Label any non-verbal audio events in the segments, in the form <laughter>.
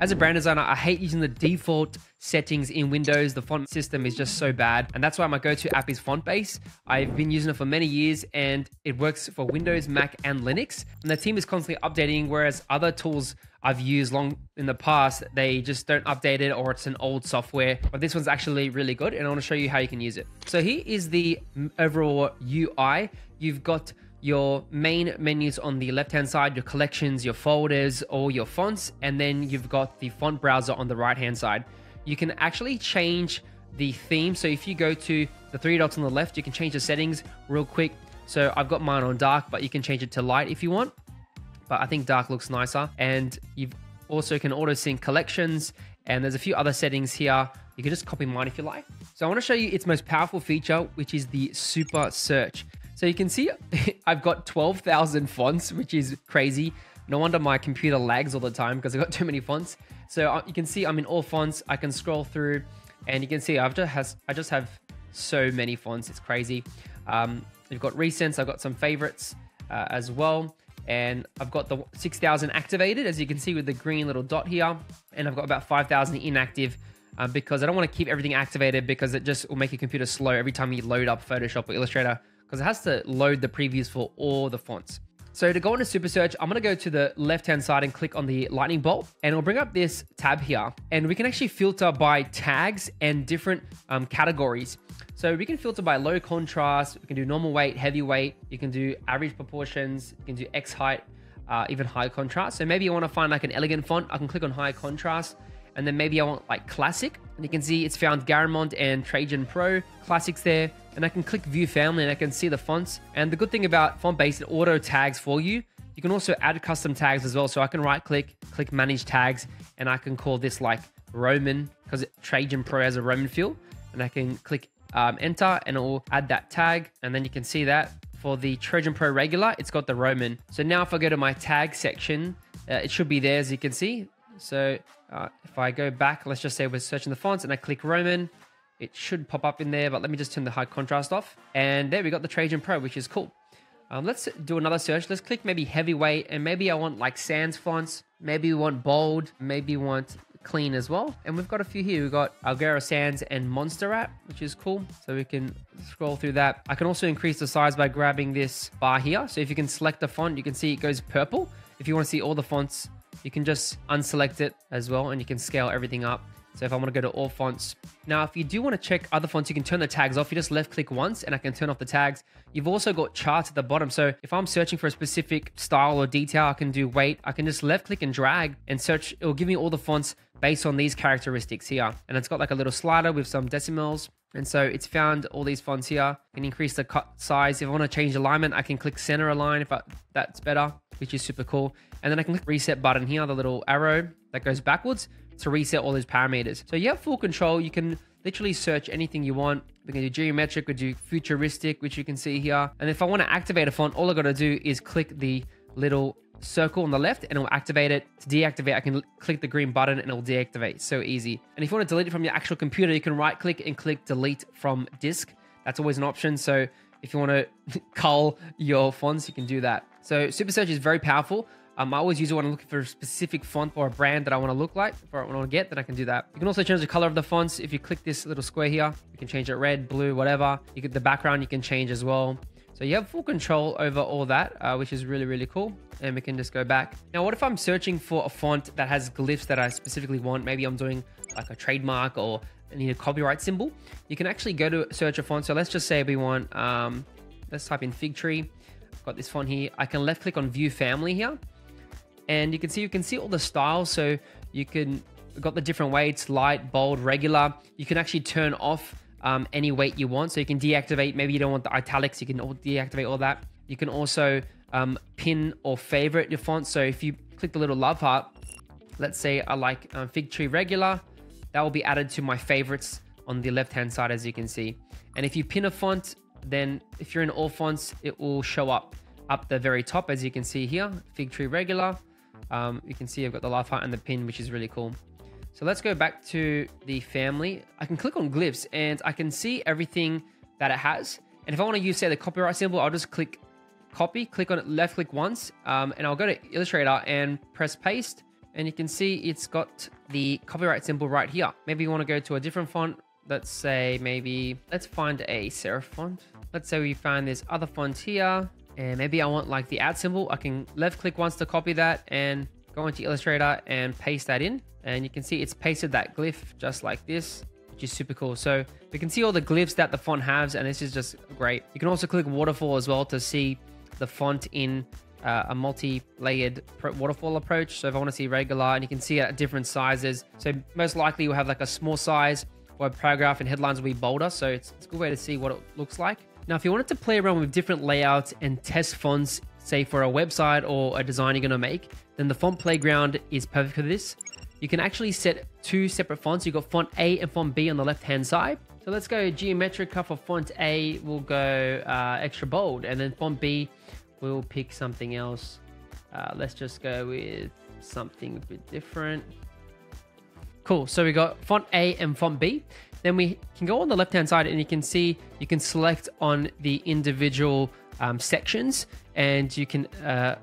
As a brand designer, I hate using the default settings in Windows. The font system is just so bad. And that's why my go-to app is FontBase. I've been using it for many years and it works for Windows, Mac, and Linux. And the team is constantly updating, whereas other tools I've used long in the past, they just don't update it or it's an old software. But this one's actually really good and I want to show you how you can use it. So here is the overall UI. You've got your main menus on the left hand side, your collections, your folders, all your fonts, and then you've got the font browser on the right hand side. You can actually change the theme. So if you go to the three dots on the left, you can change the settings real quick. So I've got mine on dark, but you can change it to light if you want. But I think dark looks nicer. And you also can auto sync collections. And there's a few other settings here. You can just copy mine if you like. So I want to show you its most powerful feature, which is the super search. So you can see <laughs> I've got 12,000 fonts, which is crazy. No wonder my computer lags all the time because I've got too many fonts. So uh, you can see I'm in all fonts. I can scroll through and you can see I've just has, I just have so many fonts. It's crazy. Um, you've got recents. I've got some favorites uh, as well. And I've got the 6,000 activated, as you can see with the green little dot here. And I've got about 5,000 inactive um, because I don't want to keep everything activated because it just will make your computer slow every time you load up Photoshop or Illustrator because it has to load the previews for all the fonts. So to go into Super Search, I'm gonna go to the left-hand side and click on the lightning bolt, and it'll bring up this tab here. And we can actually filter by tags and different um, categories. So we can filter by low contrast, we can do normal weight, heavy weight, you can do average proportions, you can do X height, uh, even high contrast. So maybe you wanna find like an elegant font, I can click on high contrast, and then maybe I want like classic, and you can see it's found Garamond and Trajan Pro classics there and I can click view family and I can see the fonts. And the good thing about FontBase, it auto tags for you. You can also add custom tags as well. So I can right click, click manage tags, and I can call this like Roman because Trajan Pro has a Roman feel. And I can click um, enter and it will add that tag. And then you can see that for the Trajan Pro regular, it's got the Roman. So now if I go to my tag section, uh, it should be there as you can see. So uh, if I go back, let's just say we're searching the fonts and I click Roman, it should pop up in there, but let me just turn the high contrast off. And there we got the Trajan Pro, which is cool. Um, let's do another search. Let's click maybe heavyweight, and maybe I want like sans fonts. Maybe we want bold. Maybe we want clean as well. And we've got a few here. We've got Algero Sans and Monster Montserrat, which is cool. So we can scroll through that. I can also increase the size by grabbing this bar here. So if you can select the font, you can see it goes purple. If you want to see all the fonts, you can just unselect it as well, and you can scale everything up. So if I want to go to all fonts. Now, if you do want to check other fonts, you can turn the tags off. You just left click once and I can turn off the tags. You've also got charts at the bottom. So if I'm searching for a specific style or detail, I can do weight. I can just left click and drag and search. It will give me all the fonts based on these characteristics here. And it's got like a little slider with some decimals. And so it's found all these fonts here. I can increase the cut size. If I want to change alignment, I can click center align if I, that's better, which is super cool. And then I can click reset button here, the little arrow that goes backwards to reset all those parameters. So you have full control. You can literally search anything you want. We can do geometric, we do futuristic, which you can see here. And if I want to activate a font, all I got to do is click the little circle on the left and it will activate it. To deactivate, I can click the green button and it will deactivate. So easy. And if you want to delete it from your actual computer, you can right click and click delete from disk. That's always an option. So if you want to <laughs> cull your fonts, you can do that. So Super Search is very powerful. Um, I always use it when I'm looking for a specific font or a brand that I want to look like, or I want to get, then I can do that. You can also change the color of the fonts. If you click this little square here, you can change it red, blue, whatever. You get the background, you can change as well. So you have full control over all that, uh, which is really, really cool. And we can just go back. Now, what if I'm searching for a font that has glyphs that I specifically want? Maybe I'm doing like a trademark or I need a copyright symbol. You can actually go to search a font. So let's just say we want, um, let's type in Figtree. I've got this font here. I can left click on view family here and you can see you can see all the styles. So you can got the different weights light bold regular. You can actually turn off um, any weight you want. So you can deactivate maybe you don't want the italics you can deactivate all that. You can also um, pin or favorite your font. So if you click the little love heart let's say I like um, Figtree regular that will be added to my favorites on the left hand side as you can see. And if you pin a font then if you're in all fonts it will show up up the very top as you can see here Figtree regular um, you can see I've got the life heart and the pin, which is really cool. So let's go back to the family. I can click on glyphs and I can see everything that it has. And if I want to use, say, the copyright symbol, I'll just click copy, click on it, left click once, um, and I'll go to Illustrator and press paste. and you can see it's got the copyright symbol right here. Maybe you want to go to a different font. Let's say maybe, let's find a serif font. Let's say we find this other font here and maybe I want like the add symbol. I can left click once to copy that and go into Illustrator and paste that in. And you can see it's pasted that glyph just like this, which is super cool. So we can see all the glyphs that the font has and this is just great. You can also click waterfall as well to see the font in uh, a multi-layered waterfall approach. So if I want to see regular and you can see at different sizes. So most likely you'll have like a small size where paragraph and headlines will be bolder. So it's, it's a good way to see what it looks like. Now, if you wanted to play around with different layouts and test fonts, say for a website or a design you're going to make, then the font playground is perfect for this. You can actually set two separate fonts. You've got font A and font B on the left-hand side. So let's go Geometrica for font A. We'll go uh, extra bold. And then font B, we'll pick something else. Uh, let's just go with something a bit different. Cool. So we got font A and font B. Then we can go on the left-hand side and you can see you can select on the individual um, sections and you can uh,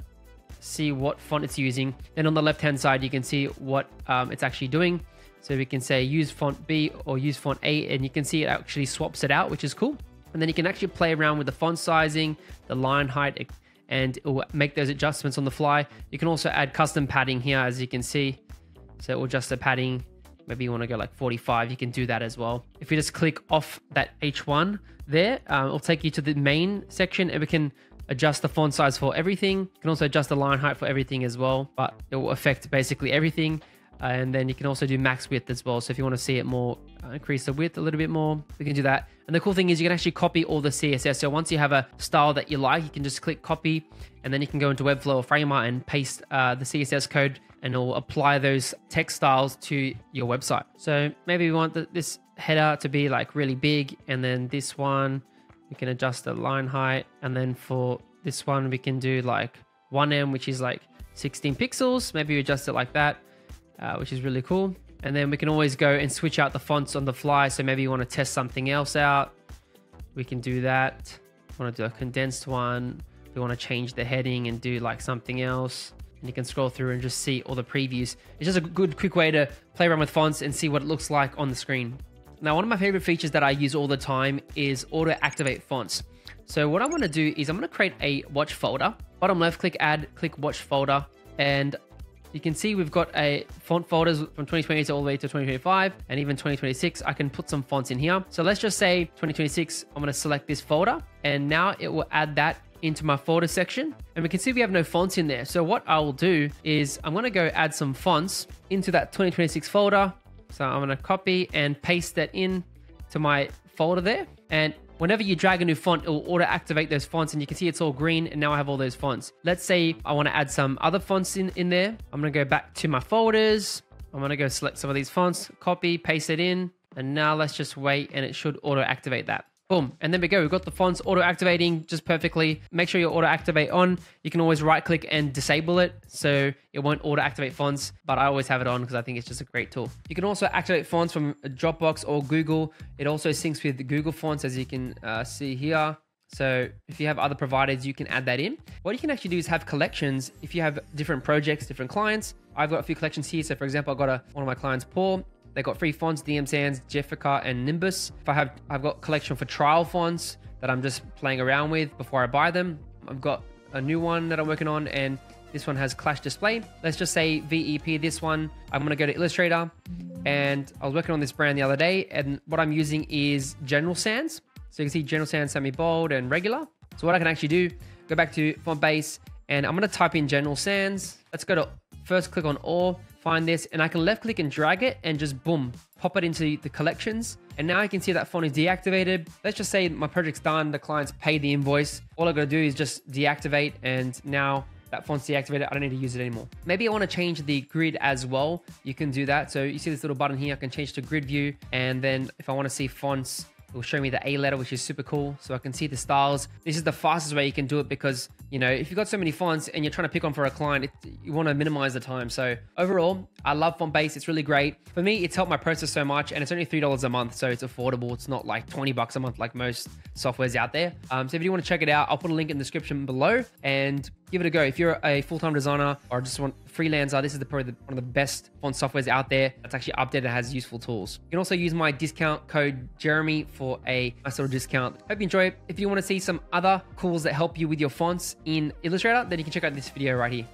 see what font it's using. Then on the left-hand side, you can see what um, it's actually doing. So we can say use font B or use font A and you can see it actually swaps it out, which is cool. And then you can actually play around with the font sizing, the line height, and it will make those adjustments on the fly. You can also add custom padding here, as you can see. So it will adjust the padding maybe you want to go like 45, you can do that as well. If you just click off that H1 there, um, it'll take you to the main section and we can adjust the font size for everything. You can also adjust the line height for everything as well, but it will affect basically everything. Uh, and then you can also do max width as well. So if you want to see it more, uh, increase the width a little bit more, we can do that. And the cool thing is you can actually copy all the CSS. So once you have a style that you like, you can just click copy and then you can go into Webflow or Framer and paste uh, the CSS code and it'll apply those text styles to your website. So maybe we want the, this header to be like really big and then this one, we can adjust the line height. And then for this one, we can do like 1em, which is like 16 pixels. Maybe we adjust it like that uh, which is really cool. And then we can always go and switch out the fonts on the fly. So maybe you want to test something else out. We can do that. Want to do a condensed one. We want to change the heading and do like something else. And you can scroll through and just see all the previews. It's just a good, quick way to play around with fonts and see what it looks like on the screen. Now, one of my favorite features that I use all the time is auto activate fonts. So what I want to do is I'm going to create a watch folder. Bottom left, click add, click watch folder. And you can see we've got a font folders from 2020 to all the way to 2025 and even 2026. I can put some fonts in here. So let's just say 2026, I'm going to select this folder and now it will add that into my folder section and we can see we have no fonts in there. So what I will do is I'm going to go add some fonts into that 2026 folder. So I'm going to copy and paste that in to my folder there. And Whenever you drag a new font, it will auto activate those fonts and you can see it's all green and now I have all those fonts. Let's say I want to add some other fonts in, in there. I'm going to go back to my folders. I'm going to go select some of these fonts, copy, paste it in. And now let's just wait and it should auto activate that. Boom. And then we go. We've got the fonts auto activating just perfectly. Make sure you auto activate on. You can always right click and disable it so it won't auto activate fonts, but I always have it on because I think it's just a great tool. You can also activate fonts from Dropbox or Google. It also syncs with Google Fonts as you can uh, see here. So if you have other providers, you can add that in. What you can actually do is have collections. If you have different projects, different clients, I've got a few collections here. So for example, I've got a, one of my clients, Paul, they got free fonts, DM Sans, Jessica, and Nimbus. If I have, I've got collection for trial fonts that I'm just playing around with before I buy them. I've got a new one that I'm working on, and this one has Clash Display. Let's just say VEP. This one, I'm gonna go to Illustrator, and I was working on this brand the other day, and what I'm using is General Sans. So you can see General Sans semi bold and regular. So what I can actually do, go back to FontBase, and I'm gonna type in General Sans. Let's go to first click on all find this and I can left click and drag it and just boom, pop it into the collections. And now I can see that font is deactivated. Let's just say my project's done, the client's paid the invoice. All I gotta do is just deactivate and now that font's deactivated. I don't need to use it anymore. Maybe I want to change the grid as well. You can do that. So you see this little button here, I can change to grid view. And then if I want to see fonts, it will show me the A letter, which is super cool. So I can see the styles. This is the fastest way you can do it because, you know, if you've got so many fonts and you're trying to pick one for a client, it, you want to minimize the time. So overall, I love FontBase. It's really great. For me, it's helped my process so much and it's only $3 a month. So it's affordable. It's not like 20 bucks a month like most softwares out there. Um, so if you want to check it out, I'll put a link in the description below and give it a go. If you're a full-time designer or just want freelancer, this is the, probably the, one of the best font softwares out there that's actually updated, has useful tools. You can also use my discount code Jeremy for a nice little discount. Hope you enjoy it. If you want to see some other tools that help you with your fonts in Illustrator, then you can check out this video right here.